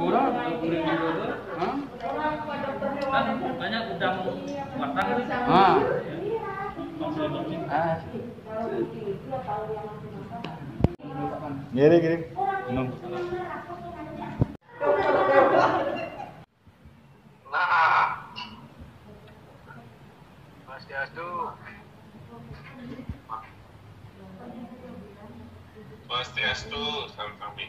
Hah? kan banyak udang watang Ah. Ah. Gini gini. Minum. Nah. Swastiastu. Swastiastu, salam kami.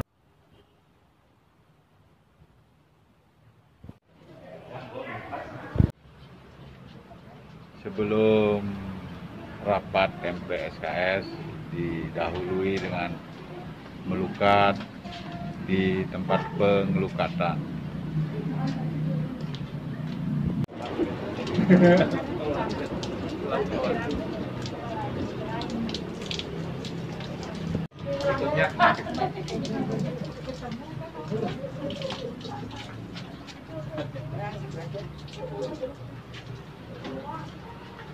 Sebelum rapat MPSKS didahului dengan melukat di tempat pengelukatan.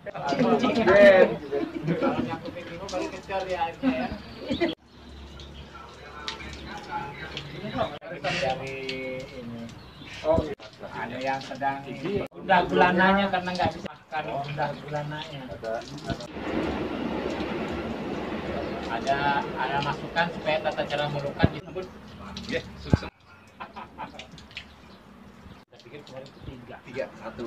dari ini oh ada yang sedang udah bulananya karena nggak bisa makan udah bulananya ada ada masukan supaya tata cara melukat disebut Ya, susah. saya pikir kemarin itu tiga Tiga, satu.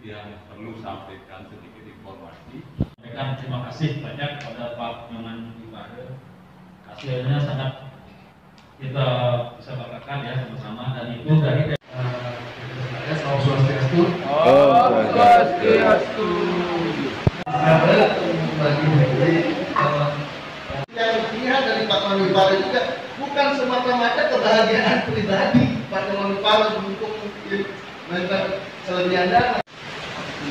yang perlu sampaikan sedikit informasi. Sampaikan terima kasih banyak kepada Pak Nyoman Ibadah. Hasilnya sangat kita bisa banggakan ya sama-sama dan itu dari eh, saya Salam Swastiastu. Oh, Swastiastu. yang dilihat dari Pak Manipala juga bukan semata-mata kebahagiaan pribadi Pak Manipala untuk melakukan kelebihan dana.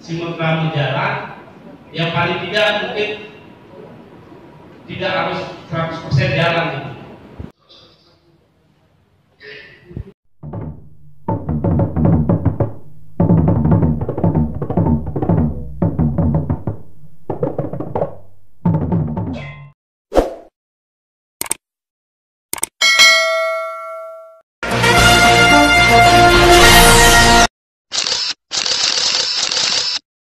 simultan berjalan yang paling tidak mungkin tidak harus 100% jalan. gitu